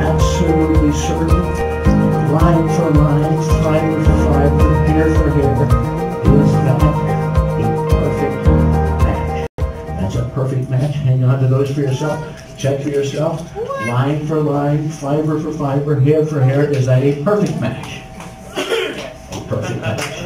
absolutely certain, line for line, fiber for fiber, hair for hair, is that a perfect match. That's a perfect match. Hang on to those for yourself. Check for yourself. Line for line, fiber for fiber, hair for hair. Is that a perfect match? A perfect match.